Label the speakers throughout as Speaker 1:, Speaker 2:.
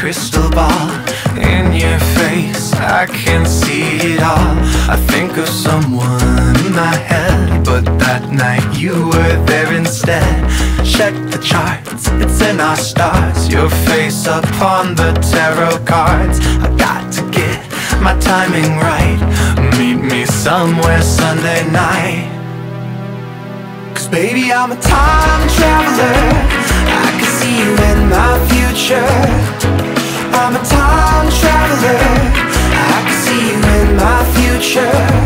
Speaker 1: crystal ball in your face. I can see it all. I think of someone in my head, but that night you were there instead. Check the charts, it's in our stars. Your face upon the tarot cards. I got to get my timing right. Meet me somewhere Sunday night. Cause baby, I'm a time traveler. I can see you in my future. My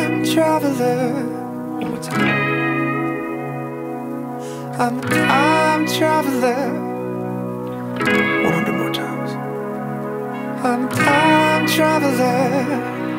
Speaker 1: time traveler. One more time. I'm a time traveler. 100 more times. I'm a time traveler.